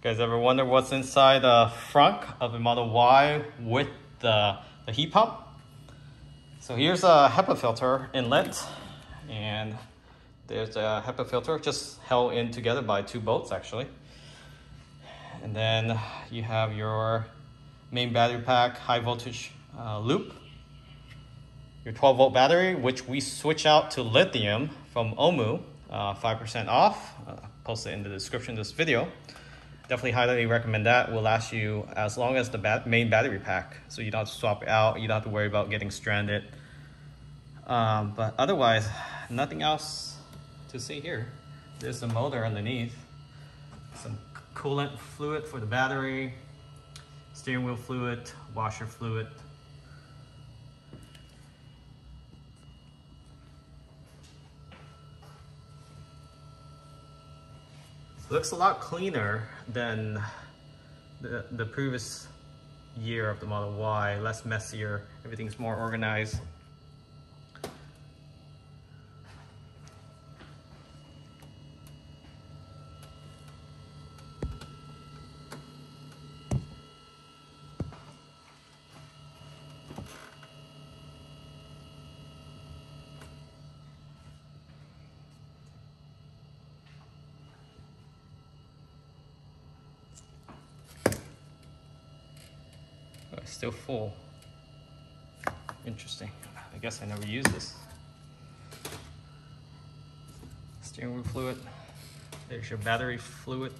guys ever wonder what's inside the front of a Model Y with the, the heat pump? So here's a HEPA filter inlet and there's a HEPA filter just held in together by two bolts actually. And then you have your main battery pack high voltage uh, loop. Your 12 volt battery, which we switch out to lithium from Ohmmu 5% uh, off. Uh, posted in the description of this video. Definitely highly recommend that. Will last you as long as the bat main battery pack. So you don't have to swap it out. You don't have to worry about getting stranded. Um, but otherwise, nothing else to see here. There's the motor underneath. Some coolant fluid for the battery. Steering wheel fluid, washer fluid. Looks a lot cleaner than the, the previous year of the Model Y, less messier, everything's more organized. Still full. Interesting. I guess I never used this. Steering wheel fluid. There's your battery fluid.